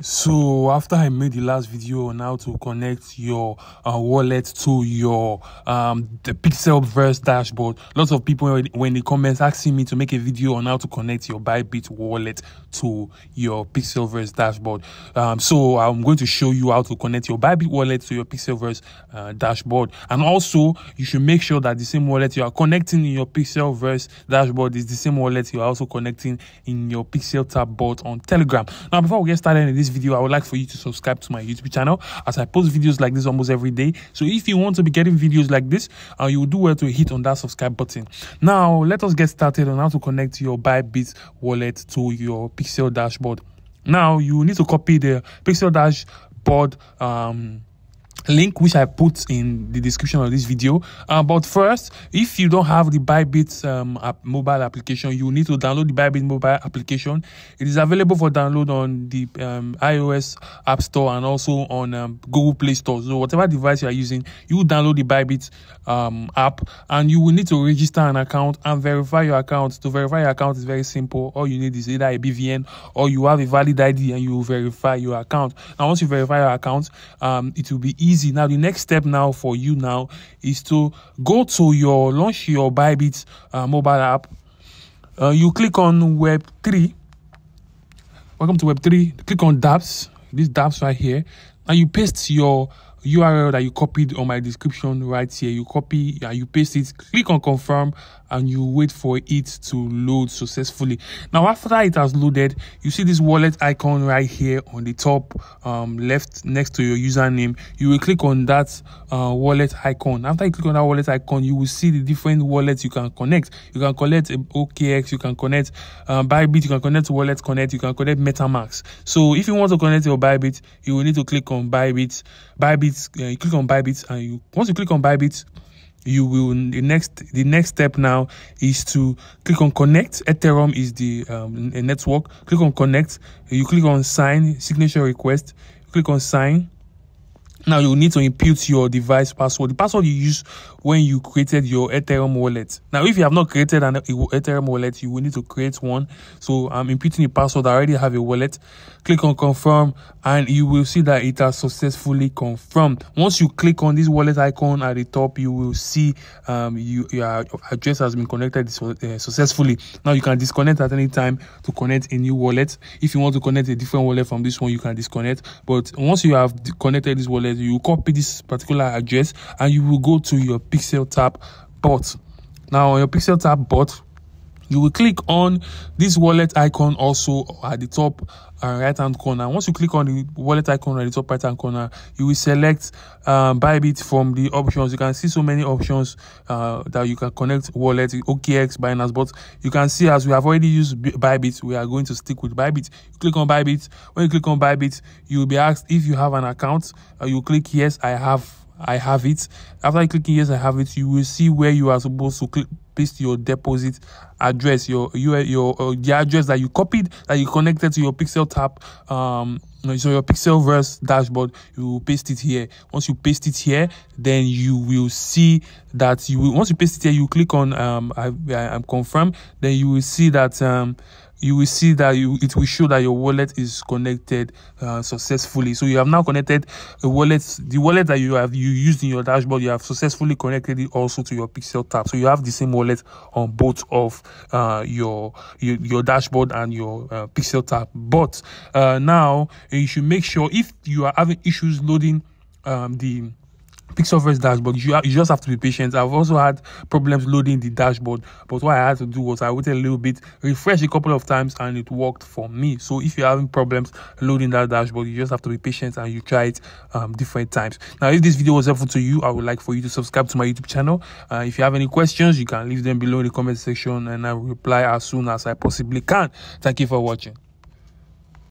so after i made the last video on how to connect your uh, wallet to your um the pixelverse dashboard lots of people when they comments asking me to make a video on how to connect your bybit wallet to your pixelverse dashboard. Um so i'm going to show you how to connect your bybit wallet to your pixelverse uh, dashboard. And also you should make sure that the same wallet you are connecting in your pixelverse dashboard is the same wallet you are also connecting in your PixelTap bot on telegram. Now before we get started in this this video, I would like for you to subscribe to my YouTube channel as I post videos like this almost every day. So if you want to be getting videos like this, uh, you will do well to hit on that subscribe button. Now, let us get started on how to connect your Bybit wallet to your Pixel dashboard. Now, you need to copy the Pixel dashboard um, link which i put in the description of this video. Uh, but first if you don't have the bybit um, app, mobile application you need to download the bybit mobile application. It is available for download on the um, ios app store and also on um, google play store. So whatever device you are using you download the bybit um, app and you will need to register an account and verify your account. To verify your account is very simple. All you need is either a bvn or you have a valid id and you verify your account. Now once you verify your account um, it will be easy easy. Now, the next step now for you now is to go to your launch your Bybit uh, mobile app. Uh, you click on Web three. Welcome to Web three. Click on Dapps. This Dapps right here, and you paste your URL that you copied on my description right here. You copy and you paste it. Click on confirm and you wait for it to load successfully. Now, after it has loaded, you see this wallet icon right here on the top um, left next to your username. You will click on that uh, wallet icon. After you click on that wallet icon, you will see the different wallets you can connect. You can connect OKX, you can connect uh, Bybit, you can connect to Wallet Connect, you can connect MetaMask. So if you want to connect your Bybit, you will need to click on Bybit. Bybit, uh, you click on Bybit, and you once you click on Bybit, you will the next the next step now is to click on connect. Ethereum is the um, network. Click on connect. You click on sign signature request. Click on sign now you need to input your device password, the password you use when you created your Ethereum wallet. Now, if you have not created an Ethereum wallet, you will need to create one. So I'm inputting a password. I already have a wallet. Click on confirm and you will see that it has successfully confirmed. Once you click on this wallet icon at the top, you will see um, you, your address has been connected uh, successfully. Now you can disconnect at any time to connect a new wallet. If you want to connect a different wallet from this one, you can disconnect. But once you have connected this wallet, you copy this particular address and you will go to your PixelTap bot. Now on your PixelTap bot you will click on this wallet icon also at the top uh, right hand corner. Once you click on the wallet icon at the top right hand corner you will select um, bybit from the options. You can see so many options uh, that you can connect wallet okx binance but you can see as we have already used bybit we are going to stick with bybit you click on bybit when you click on bybit you will be asked if you have an account. Uh, you click yes i have I have it. After clicking yes, I have it, you will see where you are supposed to click, paste your deposit address, your your your uh, the address that you copied that you connected to your PixelTap. Um, so your Pixelverse dashboard, you paste it here. Once you paste it here, then you will see that you will, once you paste it here, you click on um I, I am confirmed. Then you will see that um you will see that you it will show that your wallet is connected uh, successfully. So you have now connected a wallet the wallet that you have you used in your dashboard you have successfully connected it also to your PixelTap. So you have the same wallet on both of uh, your, your, your dashboard and your uh, PixelTap. But uh, now you should make sure if you are having issues loading um, the Pixelverse dashboard, you, you just have to be patient. I've also had problems loading the dashboard, but what I had to do was I waited a little bit, refresh a couple of times, and it worked for me. So if you're having problems loading that dashboard, you just have to be patient and you try it um, different times. Now, if this video was helpful to you, I would like for you to subscribe to my YouTube channel. Uh, if you have any questions, you can leave them below in the comment section, and I will reply as soon as I possibly can. Thank you for watching.